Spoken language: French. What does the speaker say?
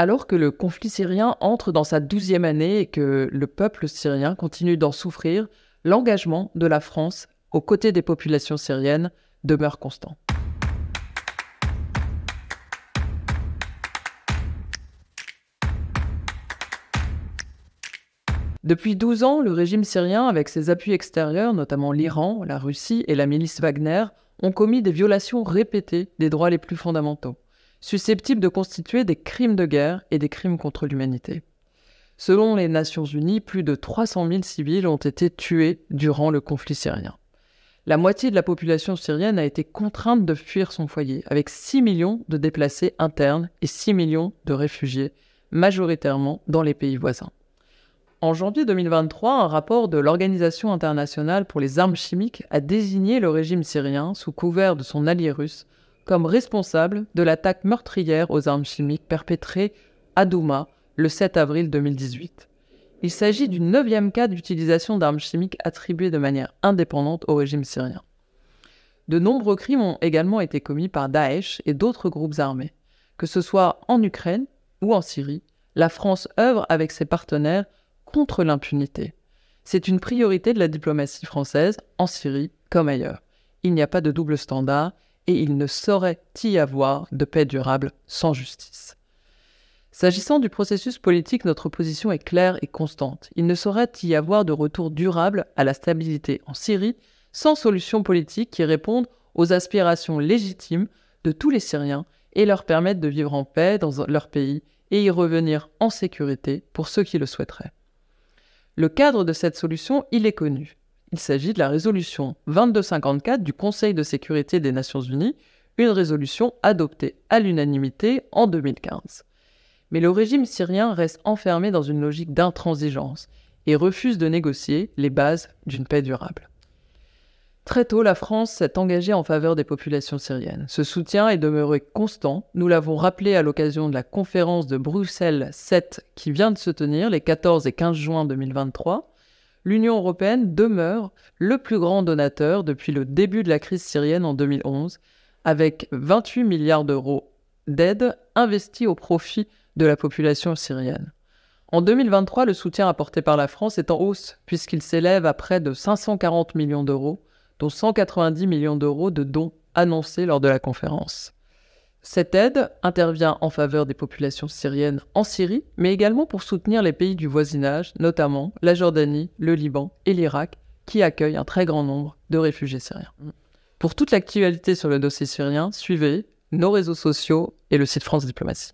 Alors que le conflit syrien entre dans sa douzième année et que le peuple syrien continue d'en souffrir, l'engagement de la France aux côtés des populations syriennes demeure constant. Depuis 12 ans, le régime syrien, avec ses appuis extérieurs, notamment l'Iran, la Russie et la milice Wagner, ont commis des violations répétées des droits les plus fondamentaux, susceptibles de constituer des crimes de guerre et des crimes contre l'humanité. Selon les Nations Unies, plus de 300 000 civils ont été tués durant le conflit syrien. La moitié de la population syrienne a été contrainte de fuir son foyer, avec 6 millions de déplacés internes et 6 millions de réfugiés, majoritairement dans les pays voisins. En janvier 2023, un rapport de l'Organisation internationale pour les armes chimiques a désigné le régime syrien, sous couvert de son allié russe, comme responsable de l'attaque meurtrière aux armes chimiques perpétrée à Douma le 7 avril 2018. Il s'agit du neuvième cas d'utilisation d'armes chimiques attribuées de manière indépendante au régime syrien. De nombreux crimes ont également été commis par Daesh et d'autres groupes armés. Que ce soit en Ukraine ou en Syrie, la France œuvre avec ses partenaires contre l'impunité. C'est une priorité de la diplomatie française, en Syrie comme ailleurs. Il n'y a pas de double standard et il ne saurait y avoir de paix durable sans justice. S'agissant du processus politique, notre position est claire et constante. Il ne saurait y avoir de retour durable à la stabilité en Syrie sans solution politique qui réponde aux aspirations légitimes de tous les Syriens et leur permette de vivre en paix dans leur pays et y revenir en sécurité pour ceux qui le souhaiteraient. Le cadre de cette solution, il est connu. Il s'agit de la résolution 2254 du Conseil de sécurité des Nations Unies, une résolution adoptée à l'unanimité en 2015. Mais le régime syrien reste enfermé dans une logique d'intransigeance et refuse de négocier les bases d'une paix durable. Très tôt, la France s'est engagée en faveur des populations syriennes. Ce soutien est demeuré constant. Nous l'avons rappelé à l'occasion de la conférence de Bruxelles 7 qui vient de se tenir les 14 et 15 juin 2023. L'Union européenne demeure le plus grand donateur depuis le début de la crise syrienne en 2011, avec 28 milliards d'euros d'aide investis au profit de la population syrienne. En 2023, le soutien apporté par la France est en hausse, puisqu'il s'élève à près de 540 millions d'euros, dont 190 millions d'euros de dons annoncés lors de la conférence. Cette aide intervient en faveur des populations syriennes en Syrie, mais également pour soutenir les pays du voisinage, notamment la Jordanie, le Liban et l'Irak, qui accueillent un très grand nombre de réfugiés syriens. Pour toute l'actualité sur le dossier syrien, suivez nos réseaux sociaux et le site France Diplomatie.